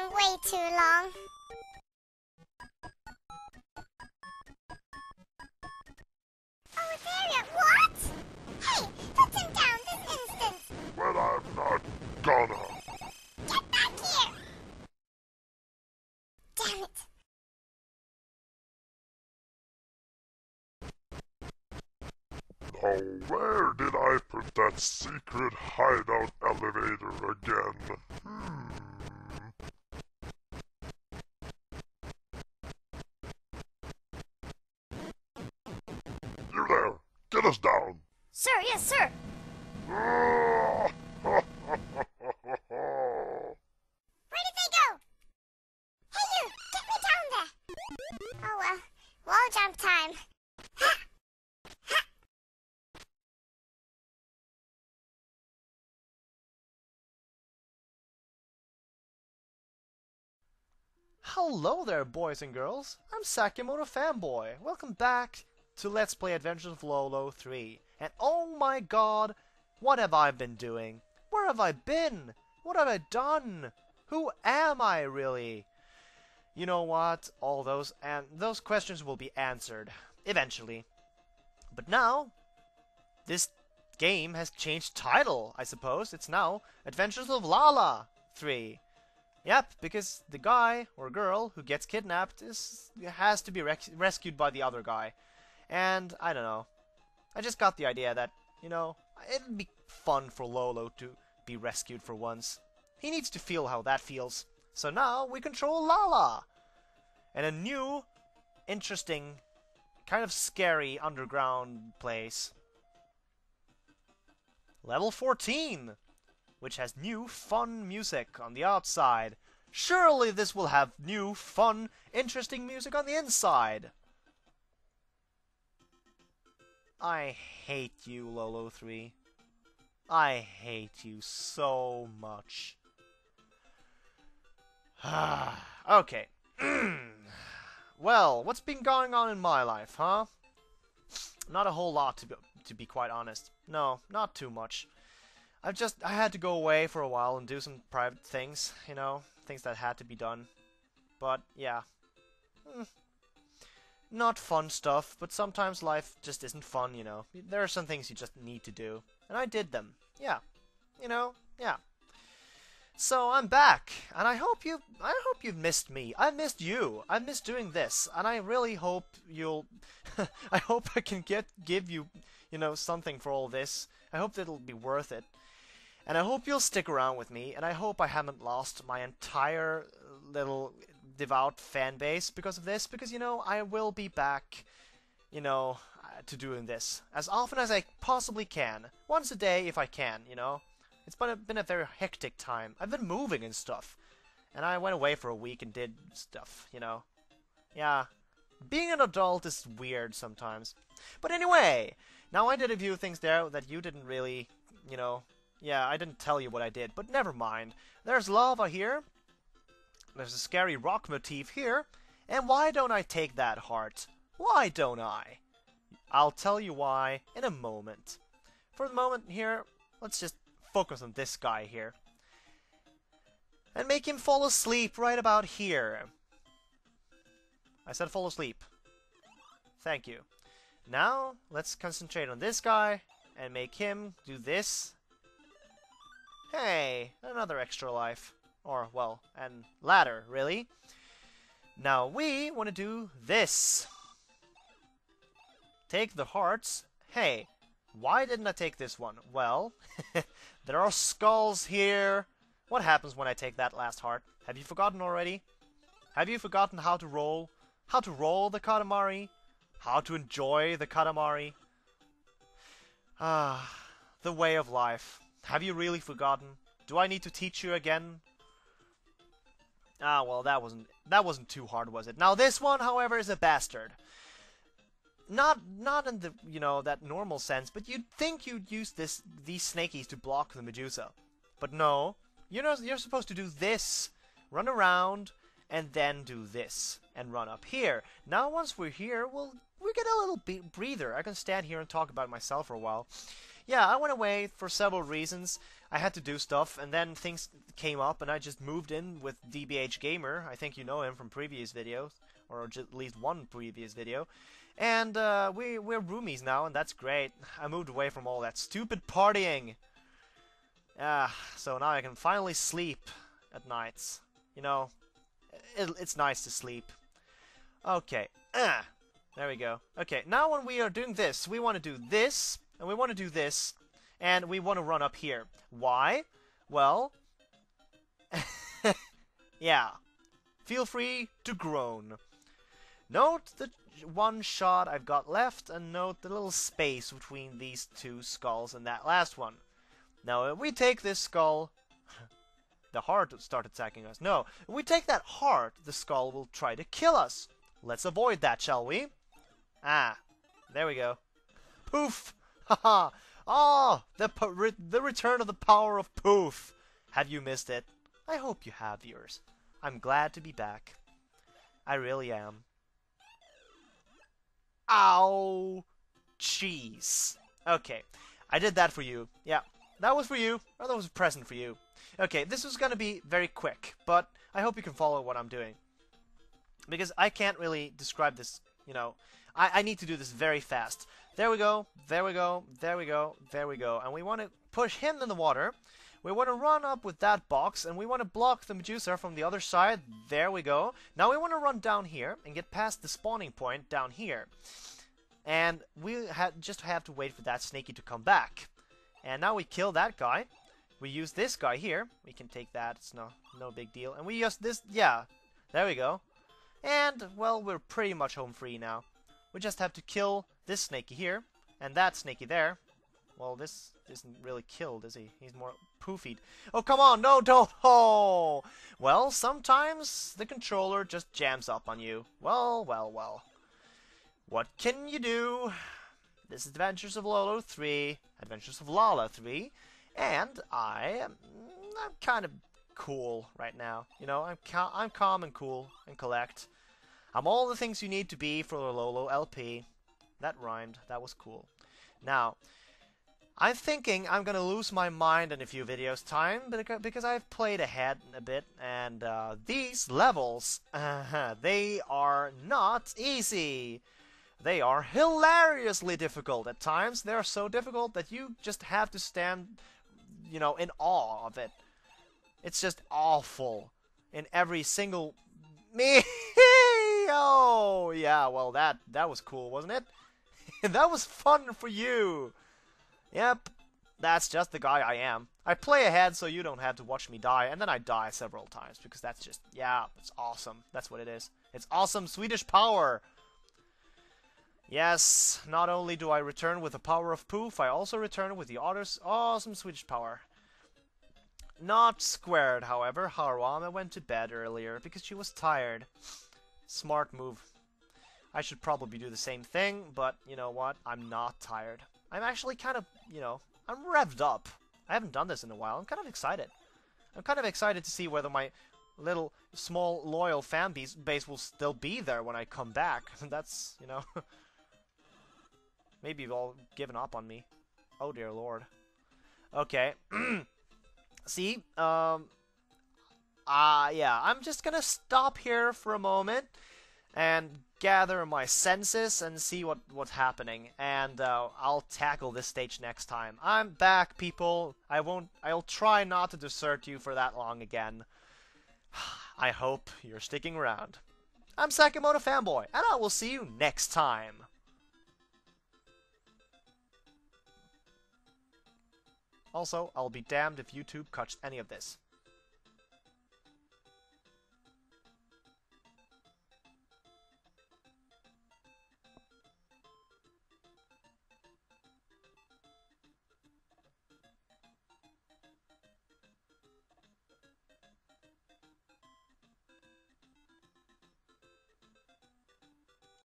taking way too long. Oh, there What? Hey, put him down this instant. Well, I'm not gonna. Get back here. Damn it. Now, where did I put that secret hideout elevator again? Hmm. Us down! Sir, yes, sir. Where did they go? Hey, you! Get me down there! Oh, well. Wall jump time. Ha! Ha! Hello there, boys and girls. I'm Sakimoto Fanboy. Welcome back to Let's Play Adventures of Lolo 3. And oh my god, what have I been doing? Where have I been? What have I done? Who am I really? You know what? All those and those questions will be answered eventually. But now, this game has changed title, I suppose. It's now Adventures of Lala 3. Yep, because the guy or girl who gets kidnapped is has to be rescued by the other guy. And I don't know. I just got the idea that, you know, it'd be fun for Lolo to be rescued for once. He needs to feel how that feels. So now we control Lala. And a new, interesting, kind of scary underground place. Level 14 which has new fun music on the outside. Surely this will have new, fun, interesting music on the inside. I hate you, Lolo 3. I hate you so much. okay. well, what's been going on in my life, huh? Not a whole lot, to be, to be quite honest. No, not too much. I've just I had to go away for a while and do some private things, you know, things that had to be done. But yeah, mm, not fun stuff. But sometimes life just isn't fun, you know. There are some things you just need to do, and I did them. Yeah, you know, yeah. So I'm back, and I hope you I hope you've missed me. I missed you. I missed doing this, and I really hope you'll. I hope I can get give you, you know, something for all this. I hope that it'll be worth it. And I hope you'll stick around with me, and I hope I haven't lost my entire little devout fan base because of this, because, you know, I will be back, you know, uh, to doing this as often as I possibly can. Once a day if I can, you know. It's been a, been a very hectic time. I've been moving and stuff. And I went away for a week and did stuff, you know. Yeah. Being an adult is weird sometimes. But anyway, now I did a few things there that you didn't really, you know, yeah, I didn't tell you what I did, but never mind. There's lava here. There's a scary rock motif here. And why don't I take that heart? Why don't I? I'll tell you why in a moment. For the moment here, let's just focus on this guy here. And make him fall asleep right about here. I said fall asleep. Thank you. Now, let's concentrate on this guy and make him do this Hey, another extra life. Or, well, and ladder, really. Now we want to do this. Take the hearts. Hey, why didn't I take this one? Well, there are skulls here. What happens when I take that last heart? Have you forgotten already? Have you forgotten how to roll? How to roll the Katamari? How to enjoy the Katamari? Ah, the way of life. Have you really forgotten? Do I need to teach you again? Ah, well, that wasn't that wasn't too hard, was it? Now this one, however, is a bastard. Not not in the you know that normal sense, but you'd think you'd use this these snakies to block the Medusa, but no. You know you're supposed to do this, run around, and then do this and run up here. Now once we're here, we'll we get a little breather. I can stand here and talk about myself for a while. Yeah, I went away for several reasons. I had to do stuff, and then things came up, and I just moved in with DBH Gamer. I think you know him from previous videos, or at least one previous video. And uh, we we're roomies now, and that's great. I moved away from all that stupid partying. Ah, so now I can finally sleep at nights. You know, it, it's nice to sleep. Okay, ah, there we go. Okay, now when we are doing this, we want to do this, and we want to do this, and we want to run up here. Why? Well, yeah. Feel free to groan. Note the one shot I've got left, and note the little space between these two skulls and that last one. Now, if we take this skull, the heart start attacking us. No, if we take that heart, the skull will try to kill us. Let's avoid that, shall we? Ah, there we go. Poof! Haha! Ah, the re the return of the power of poof. Have you missed it? I hope you have, viewers. I'm glad to be back. I really am. Ow! Cheese. Okay, I did that for you. Yeah, that was for you. Or that was a present for you. Okay, this is gonna be very quick, but I hope you can follow what I'm doing. Because I can't really describe this, you know, I, I need to do this very fast. There we go, there we go, there we go, there we go. And we want to push him in the water. We want to run up with that box, and we want to block the Medusa from the other side. There we go. Now we want to run down here and get past the spawning point down here. And we ha just have to wait for that snaky to come back. And now we kill that guy. We use this guy here. We can take that. It's no no big deal. And we use this. Yeah, there we go. And, well, we're pretty much home free now. We just have to kill this snaky here, and that snaky there. Well, this isn't really killed, is he? He's more poofied. Oh, come on, no, don't! Oh! Well, sometimes the controller just jams up on you. Well, well, well. What can you do? This is Adventures of Lolo 3, Adventures of Lala 3, and I am I'm kind of cool right now. You know, I'm I'm calm and cool and collect. I'm all the things you need to be for a Lolo LP. That rhymed. That was cool. Now, I'm thinking I'm gonna lose my mind in a few videos time but because I've played ahead a bit and uh, these levels, uh, they are not easy. They are hilariously difficult at times. They are so difficult that you just have to stand, you know, in awe of it. It's just awful in every single me. oh, yeah. Well, that that was cool, wasn't it? that was fun for you. Yep, that's just the guy I am. I play ahead so you don't have to watch me die, and then I die several times because that's just yeah, it's awesome. That's what it is. It's awesome Swedish power. Yes, not only do I return with the power of poof, I also return with the other's awesome Swedish power. Not squared, however. Haruama went to bed earlier because she was tired. Smart move. I should probably do the same thing, but you know what? I'm not tired. I'm actually kind of, you know, I'm revved up. I haven't done this in a while. I'm kind of excited. I'm kind of excited to see whether my little small loyal fan base, will still be there when I come back. That's, you know, maybe you've all given up on me. Oh dear lord. Okay. see, um, uh, yeah, I'm just gonna stop here for a moment and gather my senses and see what what's happening and uh, I'll tackle this stage next time. I'm back people. I won't I'll try not to desert you for that long again. I hope you're sticking around. I'm Sakimoto Fanboy and I will see you next time. Also, I'll be damned if YouTube cuts any of this.